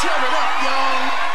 Tear it up, y'all.